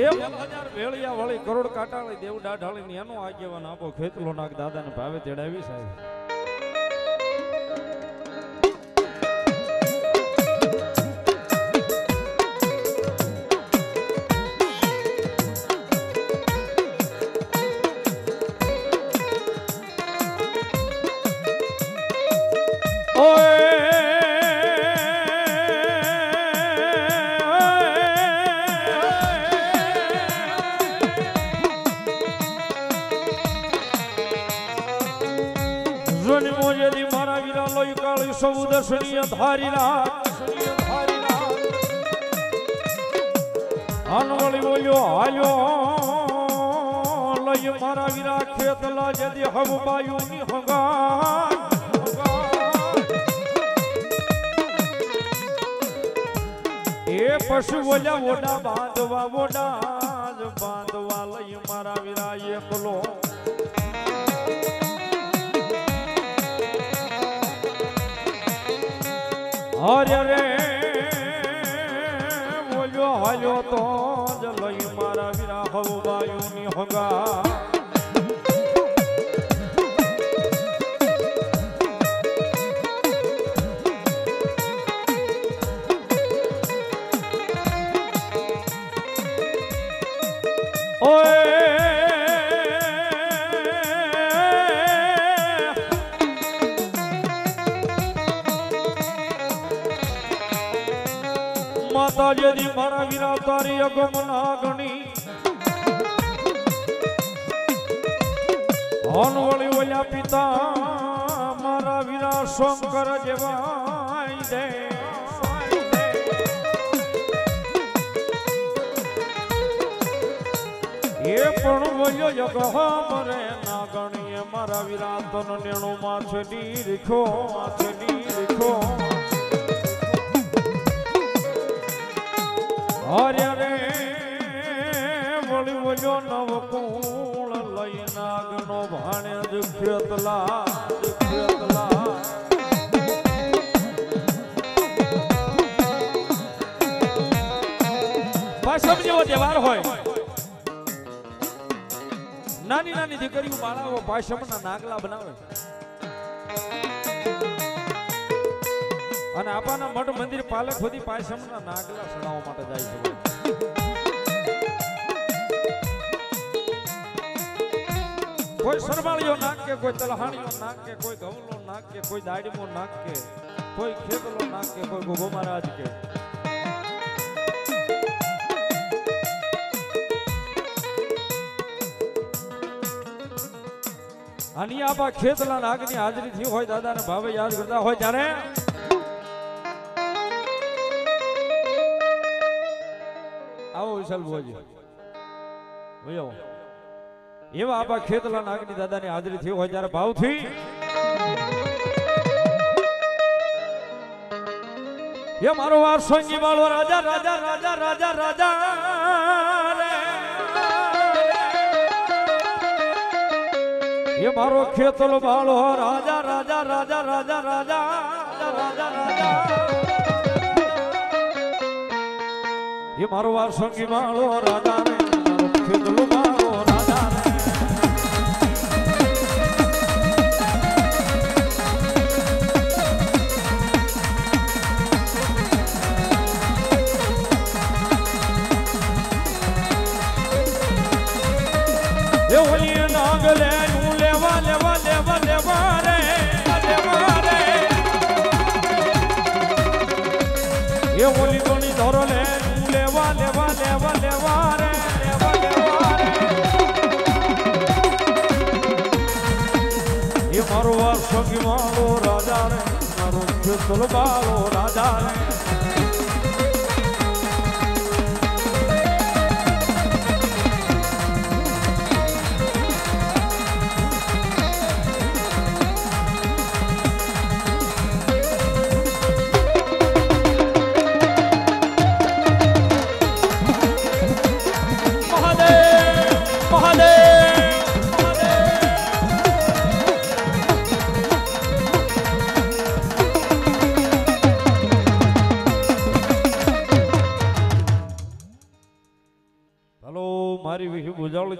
એ હજાર વેળિયા વળી કરોડ કાટાળી દેવ દાઢાળી એનો આગેવાન આપો ખેતલો નાગ દાદાને ભાવે તેડાવી સાહેબ. લોય કાળી સૌ દર્શનીય ધારી અનવળી બોલ્યો હાલ્યો લઈ મારા વીરા ખેતલા જેદી હબ બાયુ ની હંગા એ પશુ બોલ્યા વોડા બાંધવા જ બાંધવા લઈ મારા વીરા એકલો હરે રે બોલ્યો હાલ્યો તો જ લઈ મારા વીરા હવ બાયુની હગા. તારી અગમના ગણી. હનવળી ઓલ્યા પિતા મારા વીરા શંકર જેવા દે. એ પણ બોલ્યો જગ મરે ના ગણીએ. મારા વીરા તન નેણું માથે ડી રીખો માથે ડી રીખો હરે રે વળી વજો નવ કુળ લઈ નાગનો ભાણે દુખ્યતલા ખેતલા. પાછમ જેવો તહેવાર હોય. નાની નાની દીકરીઓ બાળાઓ પાછમના નાગલા બનાવે. અને આપણા મઠ મંદિર પાલક બધી પાયસમના નાગલા સડાવવા માટે જાય છે. કોઈ સરવાળીઓ નાખે કે કોઈ તલહાણીઓ નાક કે કોઈ ઘઉંલો કે કોઈ દાડીમો નાખે કે કોઈ ખેતલો નાખે કે કોઈ ગોગો મહારાજ કે. આની આપા ખેતલા નાગની હાજરી થી હોય દાદાને ભાવે યાદ કરતા હોય ત્યારે આવો વિશાલ ભોજી આવો એવા આપા ખેતલા નાગની દાદાની હાજરી થઈ હોય ત્યારે ભાવથી એ મારો વાર સંગી વાળો રાજા રાજા રાજા રાજા રાજા એ મારો ખેતલો વાળો રાજા રાજા રાજા રાજા રાજા રાજા રાજા. એ મારો વાર સંગી માળો, રાજા રે ખેતલો એ ઓલી નાગ લે, હું લેવા લેવા લેવા લેવા રે લેવા રે. એ ઓલી ગણી ધરો લે, હું લેવા લેવા લેવા લેવા રે, લેવા લેવા રે. એ મારો વાર સગી મારો રાજા રે, મારો ખેતલ રાજા રે.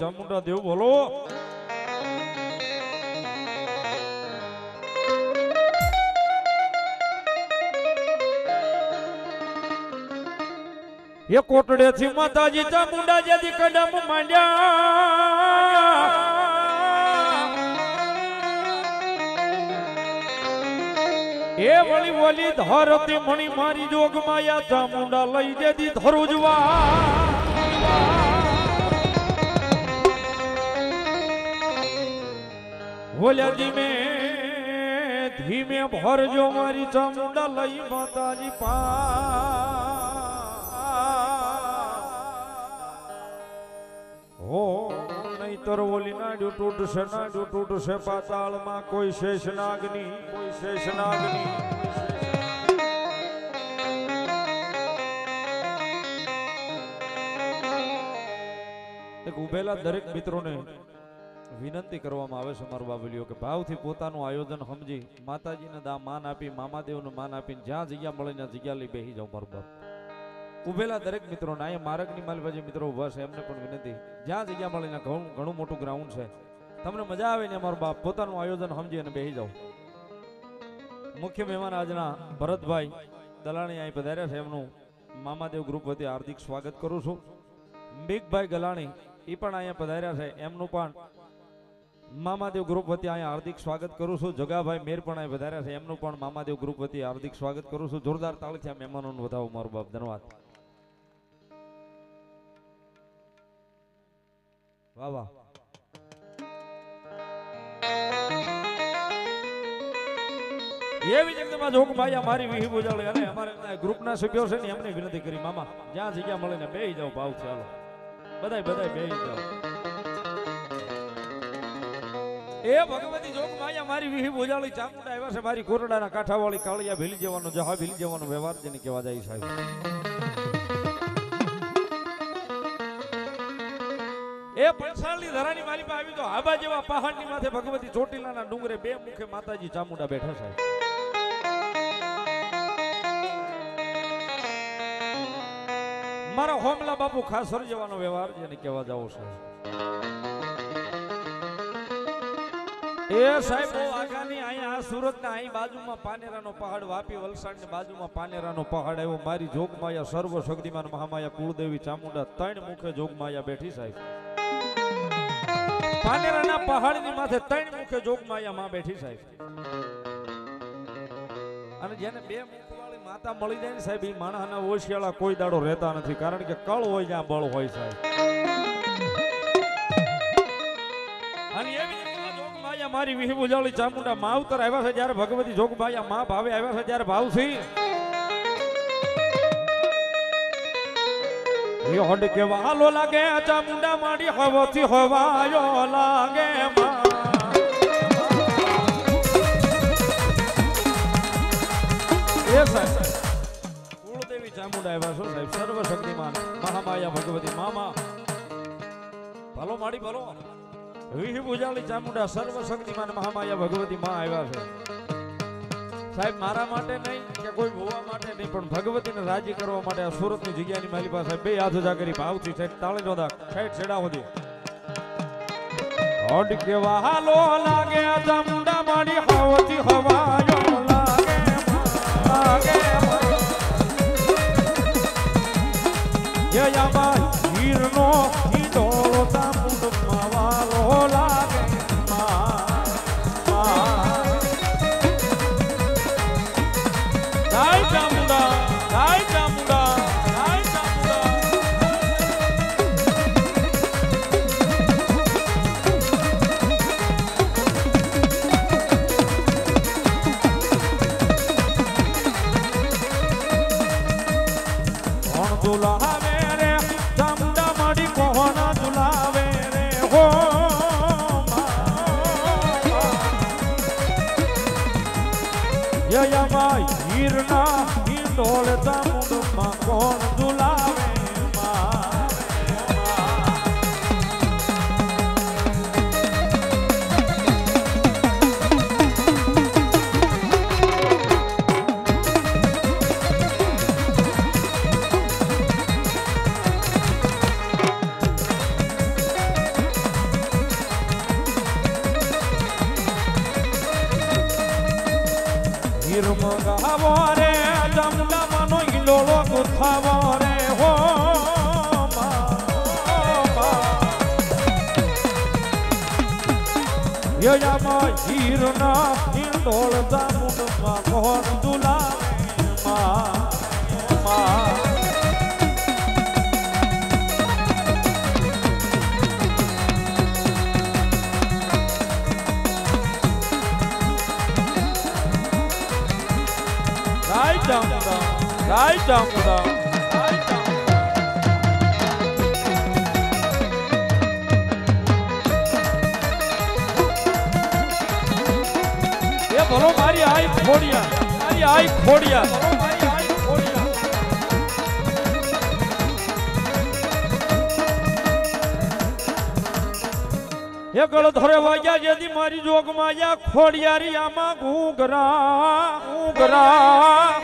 ચામુંડા દેવ બોલો. એ કોટડે થી માતાજી ચામુંડા જેથી કદમ માંડ્યા. એ વળી વળી ધરતી મણી મારી જોગ માયા ચામુંડા લઈ જેથી ધરુજવા. બોલ્યા ધીમે ધીમે ભરજો મારી ચામુંડા લઈ માતાજી પા. હો નહીતર ઓલી નાડ્યું તૂટશે નાડ્યું તૂટશે, પાતાળમાં કોઈ શેષ કોઈ શેષનાગની ઉભેલા દરેક મિત્રોને વિનંતી કરવામાં આવે છે મારું બાબલીઓ કે ભાવથી પોતાનું આયોજન સમજી માતાજીને દા માન આપી, મામાદેવનું માન આપીને જ્યાં જગ્યા મળે ત્યાં જગ્યા લઈ બેસી જાવ મારું બાપ. ઉભેલા દરેક મિત્રોને, અહીંયા માર્ગની માલબાજી મિત્રો ઊભા છે, એમને પણ વિનંતી. જ્યાં જગ્યા મળે ત્યાં ઘણું ઘણું મોટું ગ્રાઉન્ડ છે. તમને મજા આવે ને મારું બાપ? પોતાનું આયોજન સમજી અને બેસી જાવ મુખ્ય મહેમાન આજના ભરતભાઈ દલાણી અહીં પધાર્યા છે, એમનું મામાદેવ ગ્રુપ વતી હાર્દિક સ્વાગત કરું છું. મિકભાઈ ગલાણી એ પણ અહીંયા પધાર્યા છે, એમનું પણ મામાદેવ ગ્રુપ વતી અહીંયા હાર્દિક સ્વાગત કરું છું. જગાભાઈ મેર પણ અહીં વધાર્યા છે. એમનું પણ મામાદેવ ગ્રુપ વતી હાર્દિક સ્વાગત કરું છું. જોરદાર તાળીથી આ મહેમાનોનું વધાવો મારો બાપ. ધન્યવાદ. વાહ વાહ. એવી જગદમાં જોગ માયા મારી વિહી બોજાળે અને અમારે ગ્રુપના સભ્યો છે ને એમને વિનંતી કરી, મામા, જ્યાં જગ્યા મળે ને બે જાઓ ભાવ ચાલો બધાય બધાય બે જાઓ. એ ભગવતી જોગ માયા, મારી વિહી ભોજાળી ચામુંડા આવ્યા છે. મારી કોરડાના કાંઠાવાળી કાળિયા ભીલી જવાનો જહા, ભીલી જવાનો વ્યવહાર જેને કહેવા જાય સાહેબ. એ પંચાળની ધરાની મારી પાસે આવી તો આબા જેવા પહાડની માથે ભગવતી ચોટીલાના ડુંગરે બે મુખે માતાજી ચામુંડા બેઠા સાહેબ. મારા હોમલા બાપુ ખાસ સરી જવાનો વ્યવહાર જેને કહેવા જાવ છે. એ સાહેબ, બહુ આગાની અહીંયા સુરત ના અહીં બાજુમાં પાનેરાનો પહાડ, વાપી વલસાડની બાજુમાં પાનેરાનો પહાડ આવ્યો. મારી જોગમાયા સર્વ શક્તિમાન મહામાયા કુળદેવી ચામુંડા ત્રણ મુખે જોગમાયા બેઠી સાહેબ. પાનેરાના પહાડની માથે ત્રણ મુખે જોગમાયા માં બેઠી સાહેબ. અને જેને બે મુખવાળી માતા મળી જાય ને સાહેબ એ માણસના ઓશિયાળા કોઈ દાડો રહેતા નથી. કારણ કે કળ હોય જ્યાં બળ હોય સાહેબ. જોગમાયા મારી વિહી બુજાળી ચામુંડા માવતર આવ્યા છે જ્યારે ભગવતી જોગમાયા મા ભાવે આવ્યા છે જ્યારે ભાવથી. એ હોડ કે વાલો લાગે, ચામુંડા માડી હવથી હવાયો લાગે માં. કુળદેવી ચામુંડા આવ્યા છો સાહેબ સર્વ શક્તિમાન મહામાયા ભગવતી મામા. ભલો માડી, ભલો. વિહી બુજાળી ચામુંડા સર્વ શક્તિમાન મહામાયા ભગવતી માં આવ્યા છે. સાહેબ, મારા માટે નહીં કે કોઈ હોવા માટે નહીં, પણ ભગવતીને રાજી કરવા માટે આ સુરતની જગ્યાની મારી પાસે બે હાથ ઉજા કરી ભાવથી તાળી નોંધા ઠેઠ છેડા સુધી. હોડ કેવા હાલો લાગે, ચામુંડા માડી હવતી હવાયો લાગે લાગે. જયામાં હીરનો યયામાં હીરના ઈંડોળ દામુડમાં મોહન દુલાવે માં માં Right down, down, right down, ભલો મારી આઈ ખોડિયા મારી આઈ ખોડિયા એ ગળ વાગ્યા જેથી મારી જોગ માયા ખોડિયારી આમાં ઘૂઘરા ઘૂઘરા.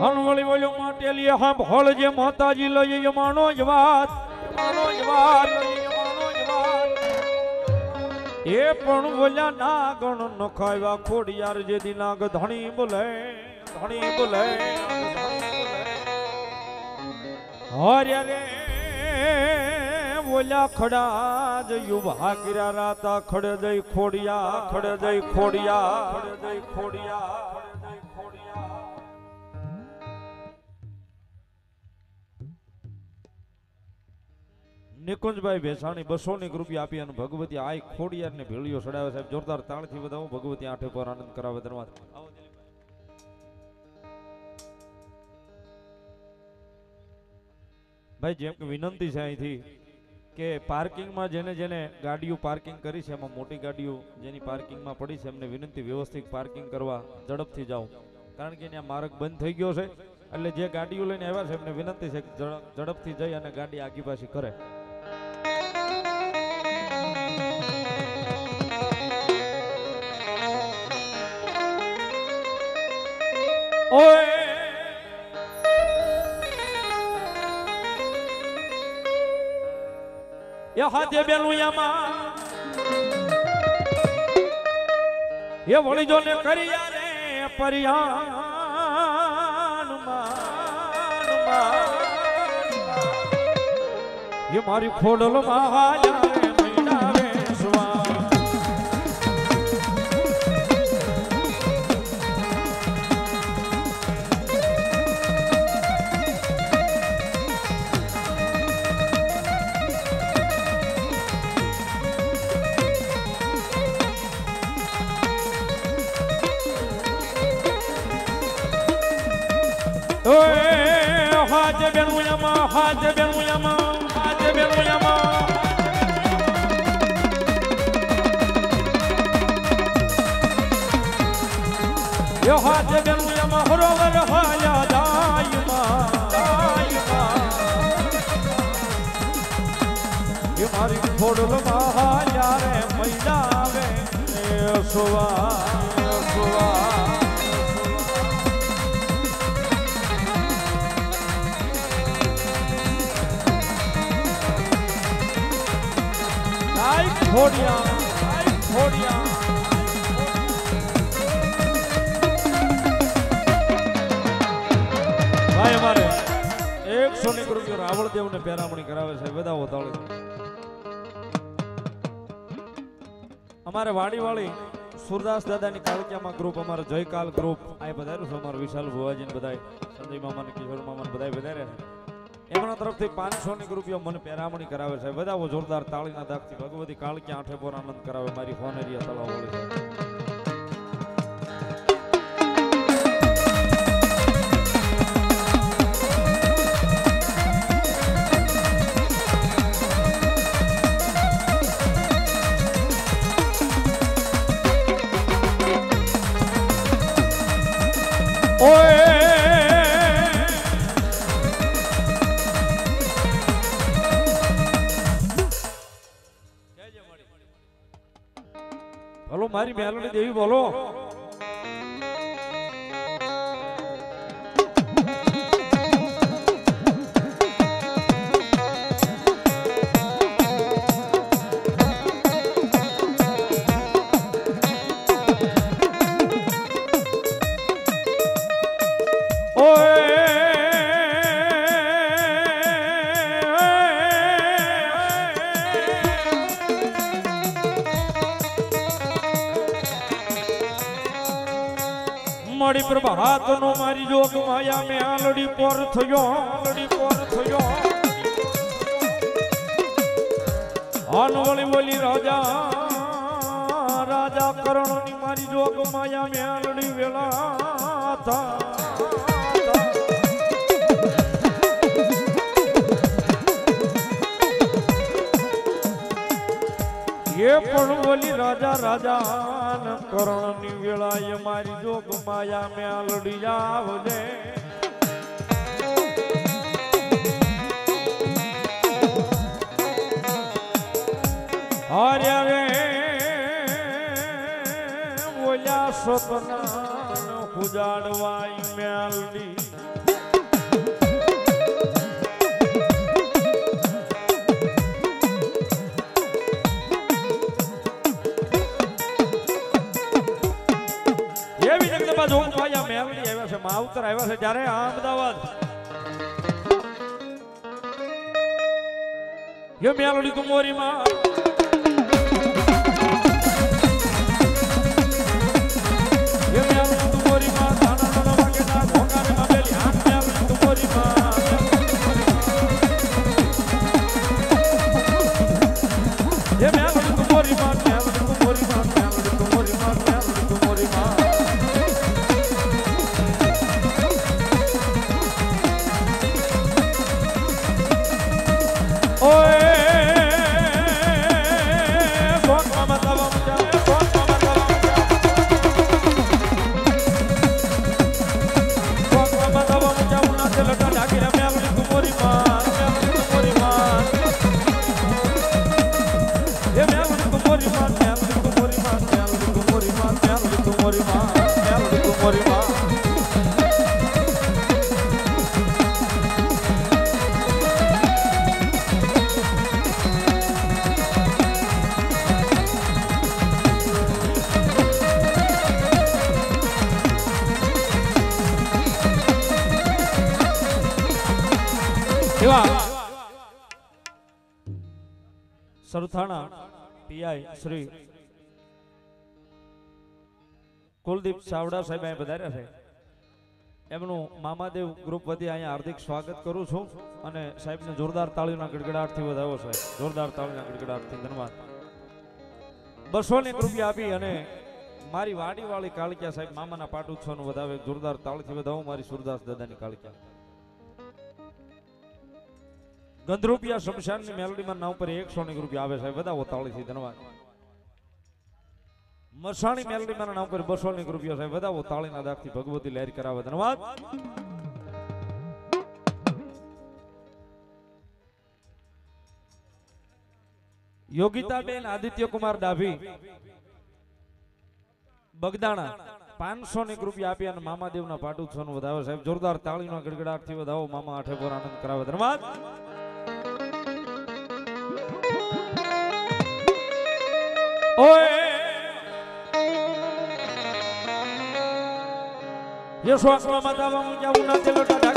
હણવળી બોલ્યો માટેલી હા ભળ જે માતાજી લઈ યમાનો વાત યમાનો જવાત યમાનો જવાત એ પણ બોલ્યા, ના ગણ નખાવ્યા ખોડિયાર જે દિનાગ ધણી બોલે ધણી બોલે હર્યા રે બોલ્યા ખડા જયું ગિરા રાતા ખડે જઈ ખોડિયા ખડે જઈ ખોડિયા ખડે જઈ ખોડિયા. નિકુંજભાઈ ભેસાણી બસો ની રૂપિયા આપી અને ભગવતી આઈ ખોડિયાર ને ભેળીઓ ચડાવે સાહેબ જોરદાર તાણથી વધાવો, ભગવતી આઠે પર આનંદ કરાવે. ધન્યવાદ. ભાઈ, જેમ કે વિનંતી છે અહીંથી કે પાર્કિંગમાં જેને જેને ગાડીઓ પાર્કિંગ કરી છે, એમાં મોટી ગાડીઓ જેની પાર્કિંગમાં પડી છે, એમને વિનંતી વ્યવસ્થિત પાર્કિંગ કરવા ઝડપથી જાઓ. કારણ કે ત્યાં માર્ગ બંધ થઈ ગયો છે. એટલે જે ગાડીઓ લઈને આવ્યા છે, એમને વિનંતી છે ઝડપથી જઈ અને ગાડી આગી પાછી કરે. ઓય. એ હાથે બેલું એમાં એ વળી જો ને કરી રે પરિયાન એ મારી ખોડલ માં ઓય હાજ બેનું યમા હાજ બેનું યમા હાજ બેનું યમા યો હાજ બેનું ખોડિયા ખોડિયા ભાઈ અમારે એકસો ની રૂપિયો રાવળ દેવ ને પેરામણી કરાવે છે બધા તાળી અમારે વાડી વાળી સુરદાસ દાદાની કાળક્યામાં ગ્રુપ અમારે જયકાલ ગ્રુપ આ બધારું છે, અમારું વિશાલ ભુવાજી બધા સંજય મામા કિશોર મામા બધા વધારે છે. એમના તરફથી પાંચસો ની રૂપિયા મને પેરામણી કરાવે છે. બધા જોરદાર તાળીના દાખથી ભગવતી કાળકી આઠે પર આનંદ કરાવે. મારી ફોનેરિયા તળાવ વાળી મેલડી દેવી બોલો પ્રભાત નો મારી જોગ માયા મે આલડી પર થયો આલડી પર થયો. અનવળી બોલી, રાજા રાજા કરણની મારી જોગ માયા મે આલડી વેલા થા એ પણ બોલી, રાજા રાજા કરણની વેળાએ મારી જોગ માયા મે લડી આવજે અરે રે બોલ્યા સપના ઉજાડવાઈ મેલડી માવતર આવ્યા છે જ્યારે આ અમદાવાદ. યો મ્યાલોડી કુમોરીમાં સરથાણા પીઆઈ શ્રી કુલદીપ ચાવડા સાહેબ અહીં વધાર્યા છે. એમનું મામાદેવ ગ્રુપ વતી અહીંયા હાર્દિક સ્વાગત કરું છું અને સાહેબને જોરદાર તાળીના ગડગડાટથી વધાવો સાહેબ. જોરદાર તાળીના ગડગડાટથી ધન્યવાદ. બસો ને રૂપિયા આપી અને મારી વાડીવાળી વાળી કાળિયા સાહેબ મામાના પાટ ઉત્સવનું વધાવે, જોરદાર તાળીથી વધાવો મારી સુરદાસ દાદાની કાળિયા ગંધરૂપિયા શમશાનની મેલોડીમાં નામ પર એકસો ને રૂપિયા આવે સાહેબ. બધા ઓતાળીથી ધન્યવાદ. મસાણી મેલડીમાં નામ પર બસો ને રૂપિયા સાહેબ. બધા ઓતાળીના દાખથી ભગવતી લહેર કરાવે, ધન્યવાદ. યોગિતાબેન આદિત્ય કુમાર ડાભી, બગદાણા, પાંચસો ને રૂપિયા આપી અને મામાદેવના પાટોત્સવનું વધાવે સાહેબ. જોરદાર તાળીનો ગડગડાટથી વધાવો, મામા આઠે પર આનંદ કરાવે, ધન્યવાદ. ઓય. યશો આકવા માતા વામુ જાવું ના તેલો ઢાકી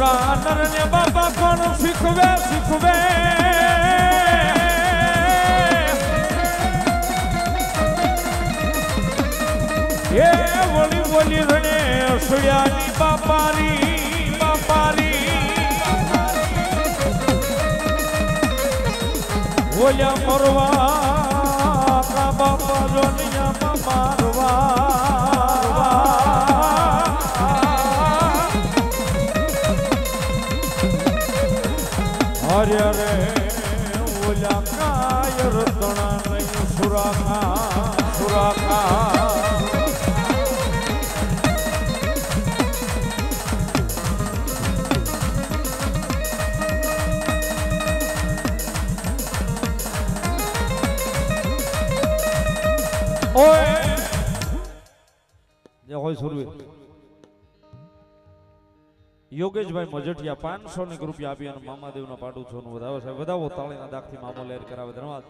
એ સુરા નર ને બાબા કોણ શીખવે શીખવે. એ વળી વળી રણે સુયાની બાપારી બાપારી. ઓયા મરવા બાપા જોનિયા સુરવીર યોગેશભાઈ મજટિયા પાંચસો ની રૂપિયા આપી અને મામાદેવના પાટુ છોનું વધાવો છે. વધાવો તાળીના દાખથી મામો લહેર કરાવે ધન્યવાદ.